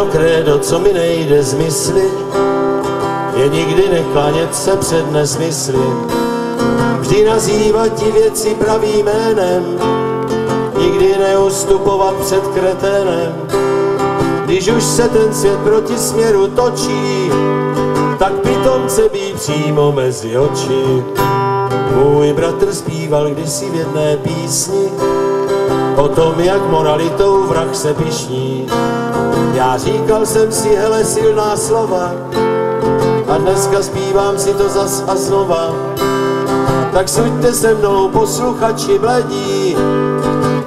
Jedno krédo, co mi nejde z mysli, je nikdy neklánět se před nesmysly. Vždy nazývat ti věci pravým jménem, nikdy neustupovat před kreténem. Když už se ten svět proti směru točí, tak pitomce bí přímo mezi oči. Můj bratr zpíval kdysi v jedné písni o tom, jak moralitou vrah se pišní. Já říkal jsem si, hele, silná slova, a dneska zpívám si to zas a znova. Tak suďte se mnou, posluchači bledí,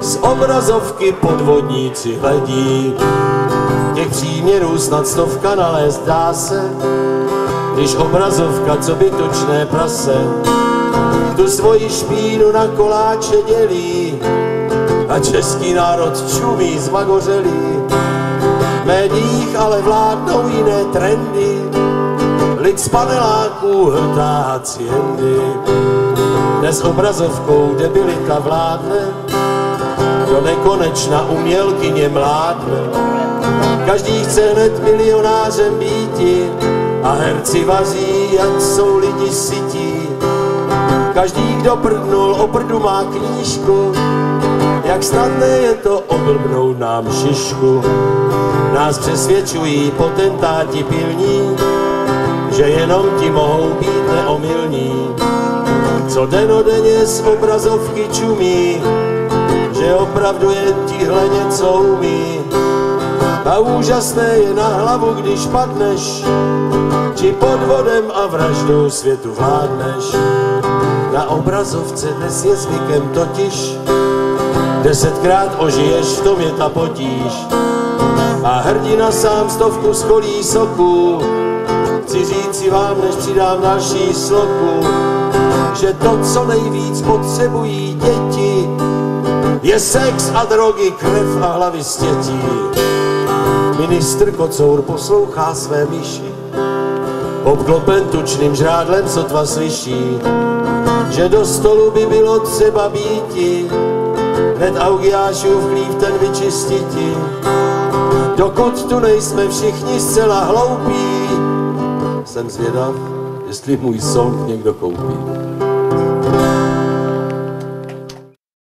z obrazovky podvodníci hledí. Těch příměrů snad stovka nalézt dá se, když obrazovka, co by točné prase, tu svoji špínu na koláče dělí a český národ čumí zmagořelý. Médiích ale vládnou jiné trendy, lid z paneláků hltá haciendy. Dnes obrazovkou debilita vládne, do nekonečna umělkyně mládne. Každý chce hned milionářem býti a herci vaří, ať jsou lidi sytí. Každý, kdo prdnul, o prdu má knížku, jak snadné je to oblbnout nám šišku. Nás přesvědčují potentáti pilní, že jenom ti mohou být neomilní. Co denodenně z obrazovky čumí, že opravdu jen tihle něco umí. A úžasné je na hlavu, když padneš, či podvodem a vraždou světu vládneš. Na obrazovce dnes je zvykem totiž, desetkrát ožiješ, v tom je ta potíž. A hrdina sám stovku skolí soku, chci říci vám, než přidám další sloku, že to, co nejvíc potřebují děti, je sex a drogy, krev a hlavy stětí. Ministr Kocour poslouchá své myši, obklopen tučným žrádlem sotva slyší, že do stolu by bylo třeba býti, hned Augiášův chlív ten vyčistiti. Dokud tu nejsme všichni zcela hloupí, jsem zvědav, jestli můj song někdo koupí.